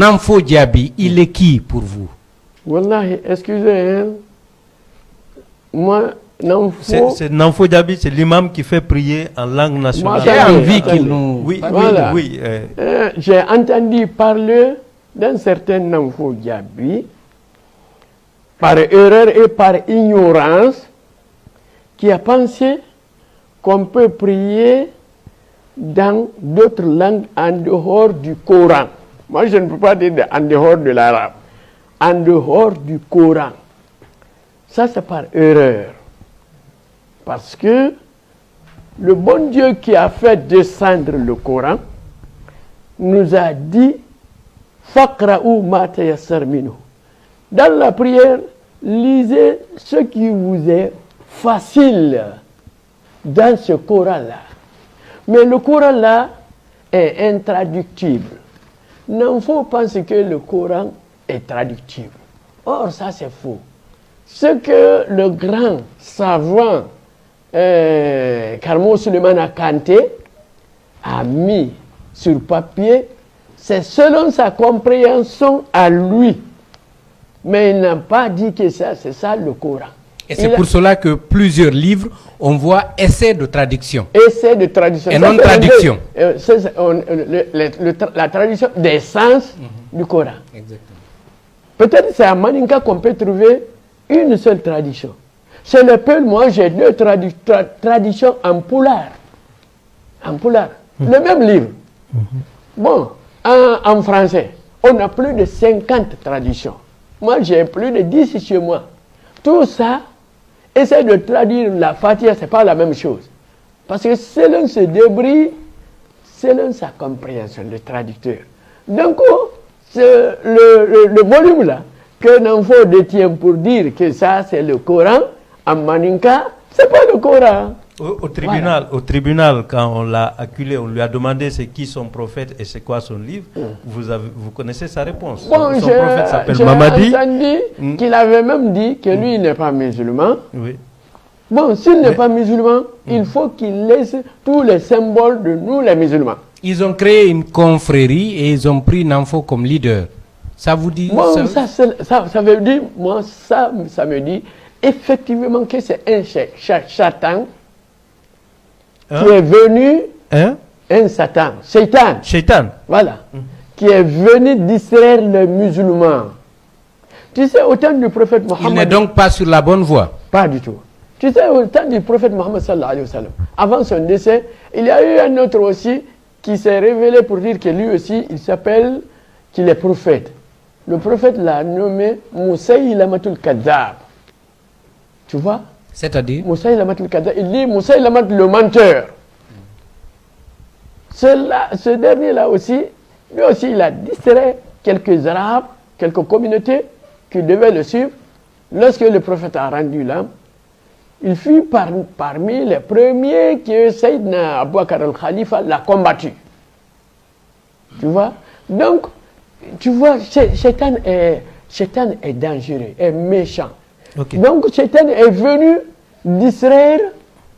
Namfo Diaby, il est qui pour vous? Wallahi, excusez, hein. moi, Namfo... C'est Namfo Diaby, c'est l'imam qui fait prier en langue nationale. J'ai envie qu'il nous... Oui, Voilà. oui, oui. euh, Euh, J'ai entendu parler d'un certain Namfo Diaby, par erreur et par ignorance, qui a pensé qu'on peut prier dans d'autres langues en dehors du Coran. Moi, je ne peux pas dire en dehors de l'arabe, en dehors du Coran. Ça, c'est par erreur. Parce que le bon Dieu qui a fait descendre le Coran nous a dit Faqra'u ma. Dans la prière, lisez ce qui vous est facile dans ce Coran-là. Mais le Coran-là est intraductible. Non faut penser que le Coran est traductible. Or, ça c'est faux. Ce que le grand savant euh, Carmo Suleiman Kanté a mis sur papier, c'est selon sa compréhension à lui. Mais il n'a pas dit que ça, c'est ça le Coran. Et c'est a- pour cela que plusieurs livres, on voit essais de traduction. essai de traduction. Et Ça, non traduction. Euh, on- euh, le- le- le tra- la traduction des sens Mhm. du Coran. Exactement. Peut-être c'est à Maninka qu'on peut trouver une seule tradition. C'est le peu, moi j'ai deux tradu- tra- traditions en poulard. En poulard. Le même livre. Bon, en, en français, on a plus de 50 traditions. Moi j'ai plus de 10 chez moi. Tout ça, essayer de traduire la Fatiha, ce n'est pas la même chose. Parce que selon ce débris, selon sa compréhension, le traducteur. Donc, le, le, volume là, que Nanfo détient pour dire que ça c'est le Coran, en Maninka, c'est pas le Coran. Au, au tribunal, au tribunal, quand on l'a acculé, on lui a demandé c'est qui son prophète et c'est quoi son livre. Vous, avez, vous connaissez sa réponse. Bon, son prophète s'appelle Mamadi. Mm. qu'il avait même dit que lui il n'est pas musulman. Oui. Bon, s'il n'est pas musulman, il faut qu'il laisse tous les symboles de nous les musulmans. Ils ont créé une confrérie et ils ont pris Namfo comme leader. Ça vous dit Bon, ça- ça, ça, ça veut dire, moi, ça, ça me dit effectivement que c'est un cha- cha- Satan Hein? qui est venu, Hein? un Satan, Satan, Shaitan. voilà, qui est venu distraire les musulmans. Tu sais, au temps du prophète Il n'est Mohammed, donc pas sur la bonne voie. pas du tout. Tu sais, au temps du prophète Mohammed, sallallahu alayhi wa sallam, avant son décès, il y a eu un autre aussi qui s'est révélé pour dire que lui aussi, il s'appelle, qu'il est prophète. Le prophète l'a nommé Moussaïlamatul Kadhab. Tu vois? C'est-à-dire? Il dit Moussaïlamat le menteur. Ce dernier-là aussi, lui aussi, il a distrait quelques Arabes, quelques communautés qui devaient le suivre. Lorsque le prophète a rendu l'âme, il fut par- parmi les premiers que Sayyidina Abu Bakr al-Khalifa l'a combattu. Tu vois? Donc, tu vois, Shaitan est, est dangereux, est méchant. Donc, Shaitan est venu distraire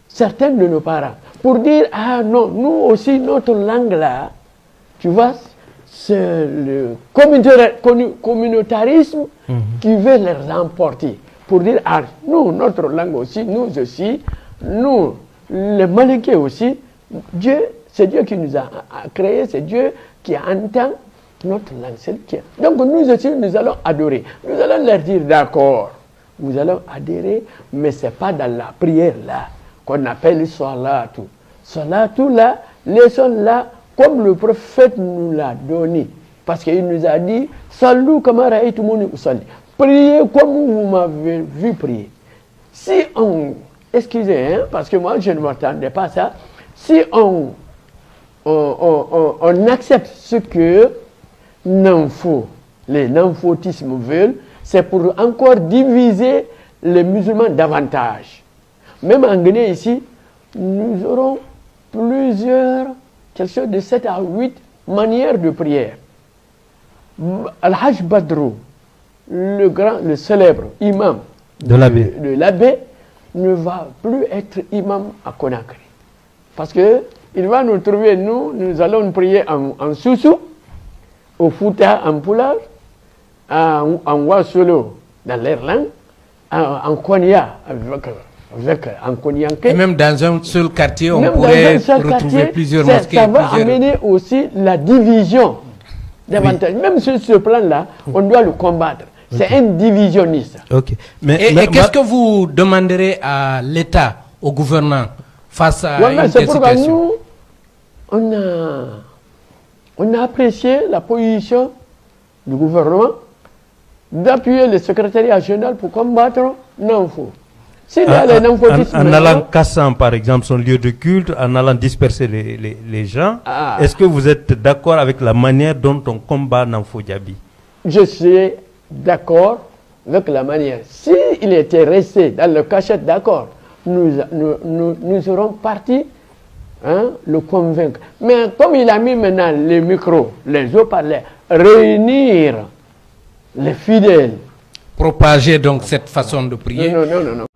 certains de nos parents pour dire Ah non, nous aussi, notre langue là, tu vois, c'est le communautarisme qui veut les emporter. Pour dire Ah, nous, notre langue aussi, nous aussi, nous, les Malinqués aussi, Dieu, c'est Dieu qui nous a, a créé, c'est Dieu qui entend notre langue. Donc nous aussi, nous allons adorer. Nous allons leur dire d'accord, nous allons adhérer, mais ce n'est pas dans la prière là qu'on appelle salatu. Salatu là, laissons là, comme le prophète nous l'a donné. Parce qu'il nous a dit, Salou kamara et Priez comme vous m'avez vu prier. Si on, excusez, hein, parce que moi je ne m'attendais pas à ça, si on, on, on- on- accepte ce que les nanfotismes veulent, c'est pour encore diviser les musulmans davantage. Même en Guinée ici, nous aurons plusieurs, quelque chose de 7 à 8 manières de prière. Al-Hajj Badrou, le grand, le célèbre imam De l'abbé. de l'abbé, ne va plus être imam à Conakry. Parce que il va nous trouver, nous, nous allons prier en, en Soussou, au Fouta en Poulard, en, en Wasolo dans leur langue, en, en Konya avec, avec en Konyanké. Et même dans un seul quartier, on Même pourrait retrouver quartier, plusieurs mosquées. Ça va plusieurs- amener aussi la division davantage. Même sur ce plan-là, on doit le combattre. C'est un divisionniste. Ok. Mais, Et, et qu'est-ce que vous demanderez à l'État, au gouvernement, face à Ouais, une c'est telle pourquoi situation? nous, on a, on a apprécié la position du gouvernement d'appuyer le secrétariat général pour combattre Nanfo. S'il y a en, les en- Nanfotistes en maintenant, allant cassant, par exemple, son lieu de culte, en allant disperser les, les- les gens, Ah. est-ce que vous êtes d'accord avec la manière dont on combat Namfo Diaby? Je suis d'accord avec la manière. S'il était resté dans le cachette d'accord, nous, nous, nous, nous serons partis hein, le convaincre. Mais comme il a mis maintenant les micros, les haut-parleurs, réunir les fidèles. Propager donc cette façon de prier. Non, non, non, non.